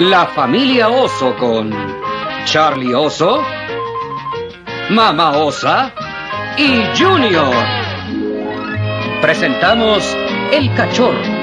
La familia Oso con Charlie Oso, Mamá Osa y Junior. Presentamos El Cachorro.